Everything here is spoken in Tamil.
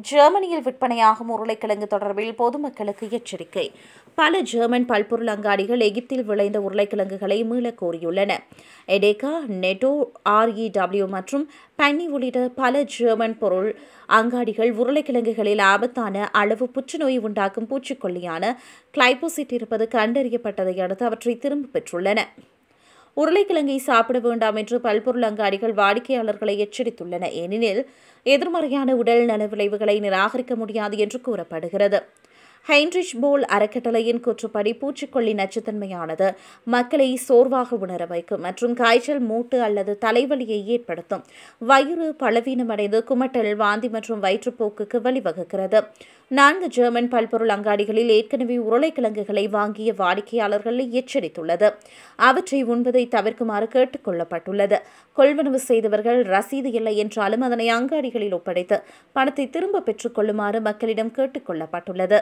ஜெர்மனியில் விற்பனையாகும் உருளைக்கிழங்கு தொடர்பில் பொதுமக்களுக்கு எச்சரிக்கை. பல ஜெர்மன் பல்பொருள் அங்காடிகள் எகிப்தில் விளைந்த உருளைக்கிழங்குகளை மீளக் கோரியுள்ளன. எடேகா நெட்டோ ஆர்இடபிள்யூ மற்றும் பன்னி உள்ளிட்ட பல ஜெர்மன் பொருள் அங்காடிகள் உருளைக்கிழங்குகளில் ஆபத்தான அளவு புற்றுநோய் உண்டாக்கும் பூச்சிக்கொல்லியான கிளைபோசிட் இருப்பது கண்டறியப்பட்டதை அடுத்து அவற்றை திரும்பப் பெற்றுள்ளன. உருளைக்கிழங்கை சாப்பிட வேண்டாம் என்று பல்பொருள் அங்காடிகள் வாடிக்கையாளர்களை எச்சரித்துள்ளன. ஏனெனில் எதிர்மறையான உடல் நல விளைவுகளை நிராகரிக்க முடியாது என்று கூறப்படுகிறது. ஹைன்ரிச் போல் அறக்கட்டளையின் கூற்றுப்படி பூச்சிக்கொல்லி நச்சுத்தன்மையானது மக்களை சோர்வாக உணர வைக்கும் மற்றும் காய்ச்சல் மூட்டு அல்லது தலைவலியை ஏற்படுத்தும். வயிறு பலவீனமடைந்து குமட்டல் வாந்தி மற்றும் வயிற்றுப்போக்குக்கு வழிவகுக்கிறது. நான்கு ஜெர்மன் பல்பொருள் அங்காடிகளில் ஏற்கனவே உருளைக்கிழங்குகளை வாங்கிய வாடிக்கையாளர்களை எச்சரித்துள்ளது. அவற்றை உண்பதை தவிர்க்குமாறு கேட்டுக் கொள்ளப்பட்டுள்ளது கொள்வனவு செய்தவர்கள் ரசீது இல்லை என்றாலும் அதனை அங்காடிகளில் ஒப்படைத்து பணத்தை திரும்ப பெற்றுக் கொள்ளுமாறு மக்களிடம் கேட்டுக் கொள்ளப்பட்டுள்ளது